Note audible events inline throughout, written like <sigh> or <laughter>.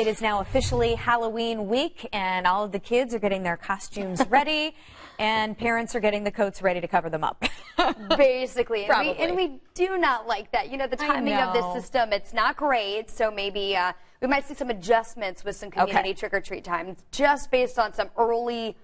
it is now officially Halloween week, and all of the kids are getting their costumes <laughs> ready, and parents are getting the coats ready to cover them up. <laughs> Basically. And we, and we do not like that. You know, the timing of this system, it's not great. So maybe uh, we might see some adjustments with some community Okay. trick or treat times just based on some early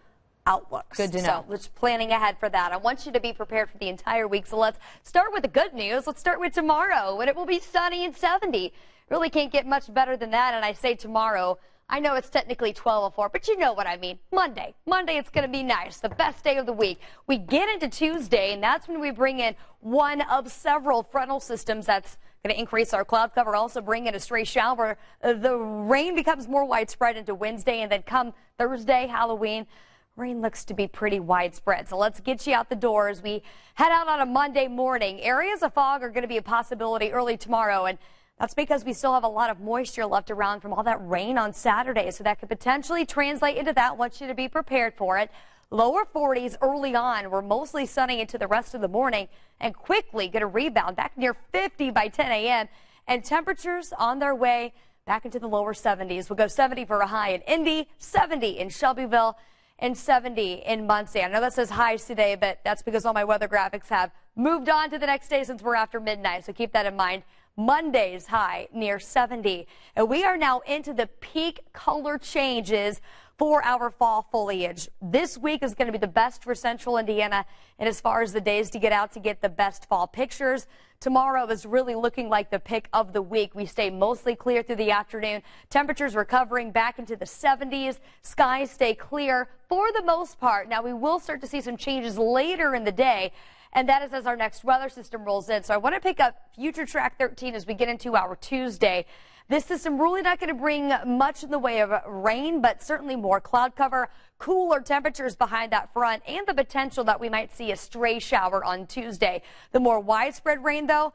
outlooks. Good to So know. just planning ahead for that. I want you to be prepared for the entire week. So let's start with the good news. Let's start with tomorrow when it will be sunny and 70. Really can't get much better than that. And I say tomorrow. I know it's technically 1204, but you know what I mean. Monday. Monday, it's going to be nice. The best day of the week. We get into Tuesday, and that's when we bring in one of several frontal systems that's going to increase our cloud cover, also bring in a stray shower. Uh, The rain becomes more widespread into Wednesday, and then come Thursday, Halloween, Rain looks to be pretty widespread, so let's get you out the door as we head out on a Monday morning. Areas of fog are going to be a possibility early tomorrow, and that's because we still have a lot of moisture left around from all that rain on Saturday, so that could potentially translate into that. Want you to be prepared for it. Lower 40s early on. We're mostly sunny into the rest of the morning and quickly get a rebound back near 50 by 10 a.m. And temperatures on their way back into the lower 70s. We'll go 70 for a high in Indy, 70 in Shelbyville, and 70 in Muncie. I know that says highs today, but that's because all my weather graphics have moved on to the next day since we're after midnight. So keep that in mind. Monday's high near 70. And we are now into the peak color changes for our fall foliage. This week is going to be the best for central Indiana. And as far as the days to get out to get the best fall pictures, tomorrow is really looking like the pick of the week. We stay mostly clear through the afternoon. Temperatures recovering back into the 70s. Skies stay clear for the most part. Now we will start to see some changes later in the day. And that is as our next weather system rolls in. So I want to pick up Future Track 13 as we get into our Tuesday. This system really not going to bring much in the way of rain, but certainly more cloud cover, cooler temperatures behind that front, and the potential that we might see a stray shower on Tuesday. The more widespread rain, though,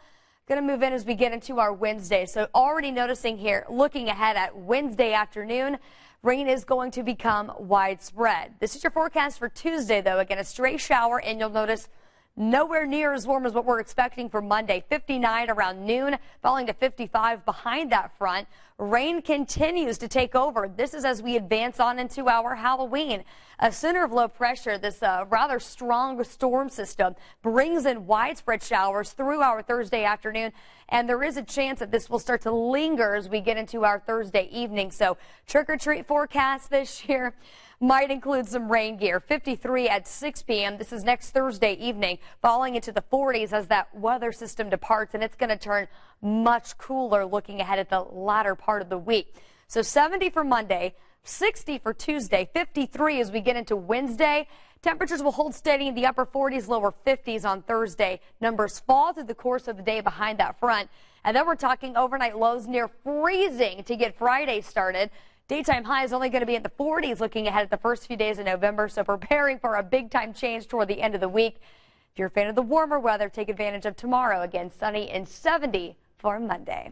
going to move in as we get into our Wednesday. So already noticing here, looking ahead at Wednesday afternoon, rain is going to become widespread. This is your forecast for Tuesday, though. Again, a stray shower, and you'll notice Nowhere near as warm as what we're expecting for Monday. 59 around noon, falling to 55 behind that front. Rain continues to take over. This is as we advance on into our Halloween. A center of low pressure, this uh, rather strong storm system, brings in widespread showers through our Thursday afternoon. And there is a chance that this will start to linger as we get into our Thursday evening. So trick or treat forecast this <laughs> year might include some rain gear. 53 at 6 p.m. This is next Thursday evening, falling into the 40s as that weather system departs, and it's going to turn much cooler looking ahead at the latter part of the week. So 70 for Monday, 60 for Tuesday, 53 as we get into Wednesday. Temperatures will hold steady in the upper 40s, lower 50s on Thursday. Numbers fall through the course of the day behind that front. And then we're talking overnight lows near freezing to get Friday started. Daytime high is only going to be in the 40s looking ahead at the first few days of November, so preparing for a big time change toward the end of the week. If you're a fan of the warmer weather, take advantage of tomorrow. Again, sunny and 70 for Monday.